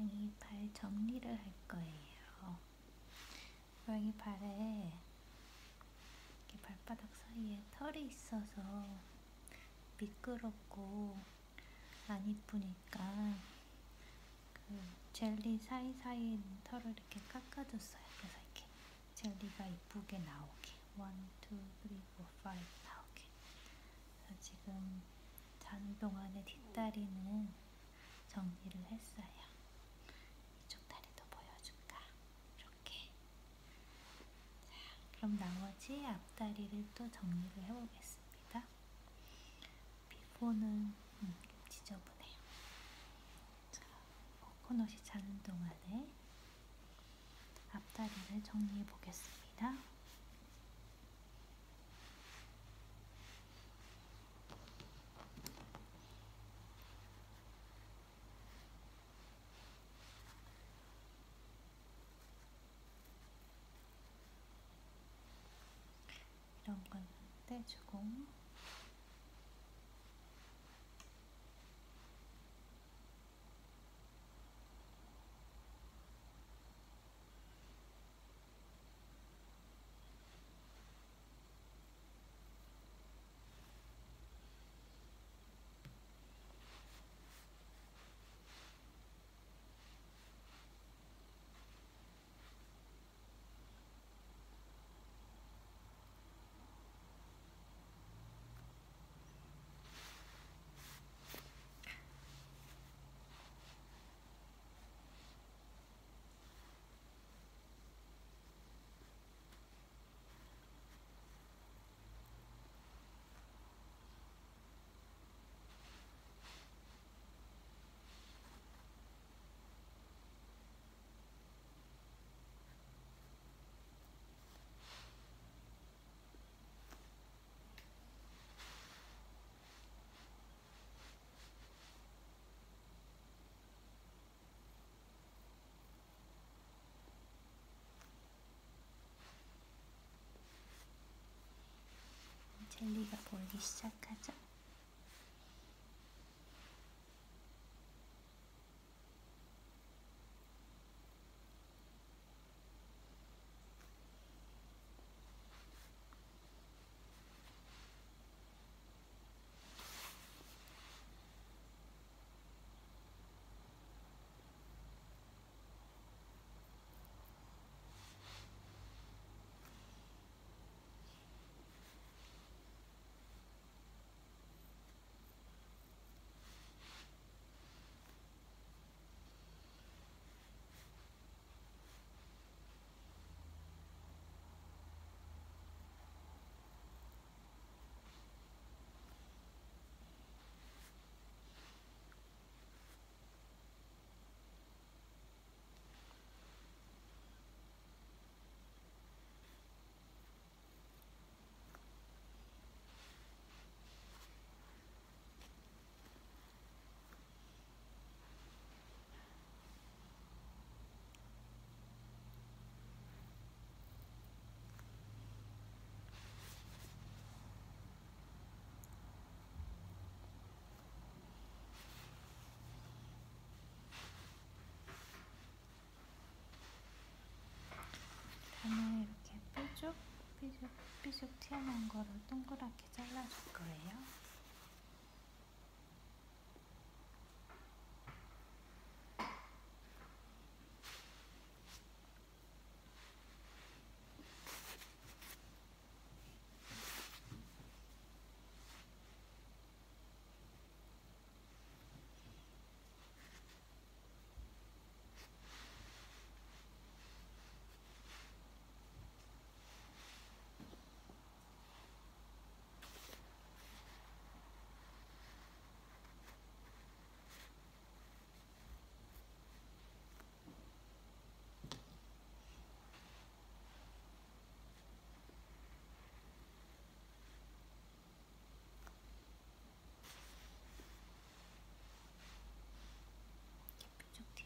고양이 발 정리를 할 거예요. 고양이 발에 이렇게 발바닥 사이에 털이 있어서 미끄럽고 안 이쁘니까 그 젤리 사이사이 털을 이렇게 깎아줬어요. 그래서 이렇게 젤리가 이쁘게 나오게 1, 2, 3, 4, 5 나오게 그래서 지금 자는 동안에 뒷다리는 정리를 했어요. 이쪽 다리도 보여줄까? 이렇게 자, 그럼 나머지 앞다리를 또 정리를 해보겠습니다. 비포는 음, 지저분해요. 자, 코코넛이 자는 동안에 앞다리를 정리해 보겠습니다. 이런 거는 떼 보이기 시작하죠. 저는 이렇게 뾰족 뾰족 튀어나온 거를 동그랗게 잘라줄 거예요.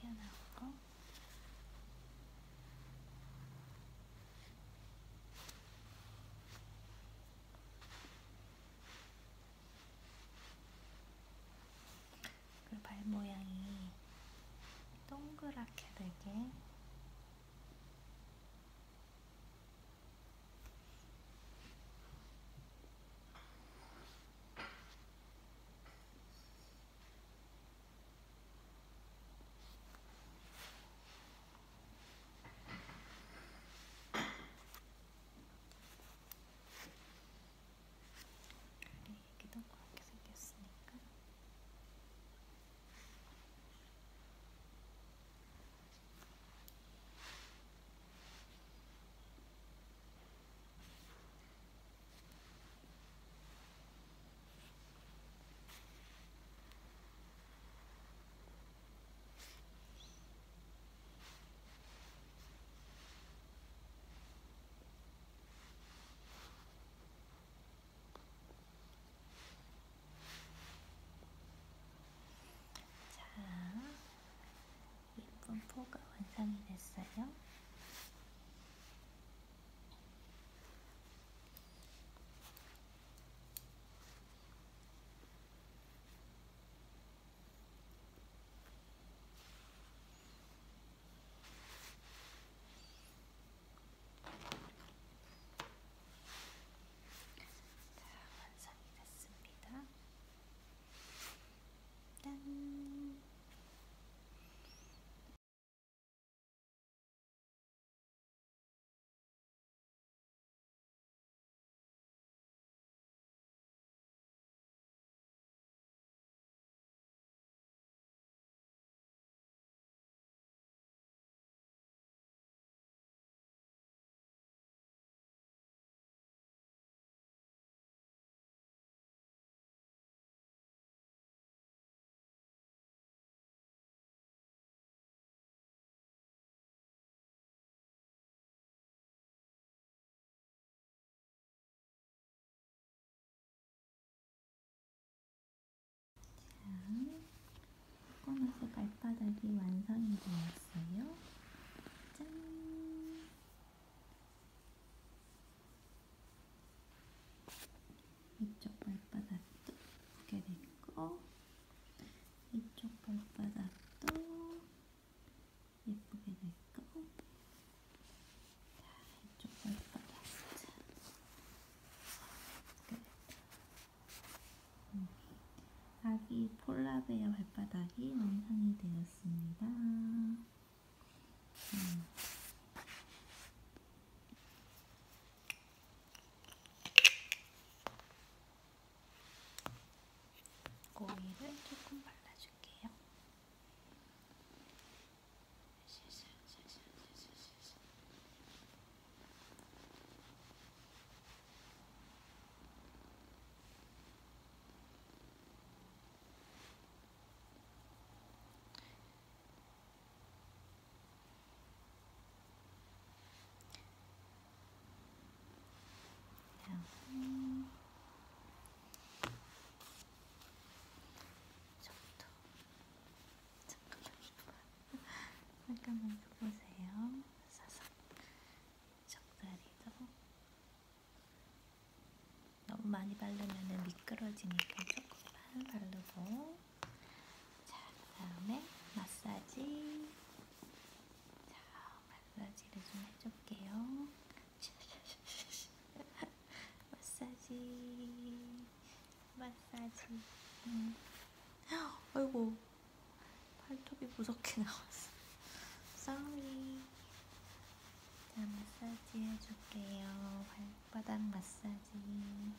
piano. 완성이 됐어요. 완성이 되었어요. 짠! 이쪽 발바닥도 예쁘게 됐고 이쪽 발바닥도 예쁘게 됐고 자, 이쪽 발바닥 자, 예쁘게 됐다. 음. 아기 폴라베어 발바닥이 완성이 되었습니다. 음. 오일을 조금 발라줄게요. 음. 저부터 잠깐만 잠깐만 보세요. 사삭 적다리도. 너무 많이 바르면 미끄러지니까 조금만 바르고. 자 그 다음에 마사지. 자 마사지를 좀 해줄게요. 마사지. 마사지. 음. 아이고. 팔톱이 무섭게 나왔어 sorry 자 마사지 해줄게요. 발바닥 마사지. 음.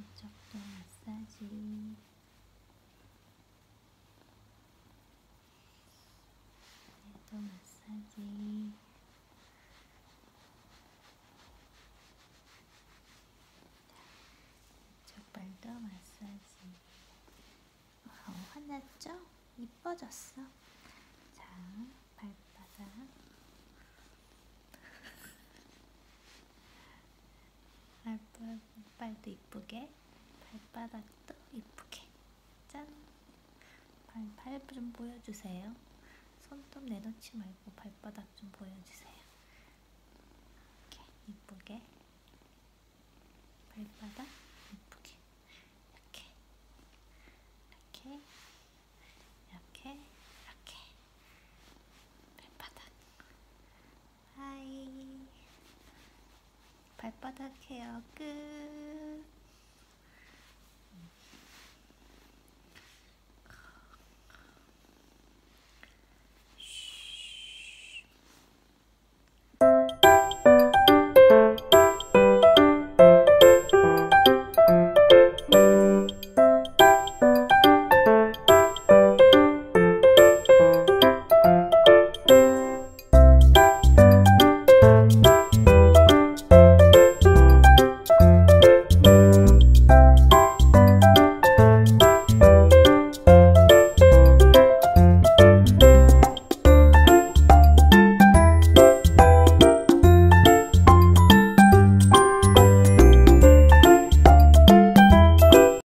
이쪽도 마사지. 얘도 마사지. 이쪽 발도 마사지. 어, 화났죠? 이뻐졌어. 자, 발바닥. 발바, 발도 이쁘게. 발바닥도 이쁘게. 짠. 발, 발좀 보여주세요. 손톱 내놓지 말고 발바닥 좀 보여주세요. 이렇게 이쁘게. 발바닥 이쁘게 이렇게 이렇게 이렇게 이렇게 발바닥 하이 발 바닥 헤어 끝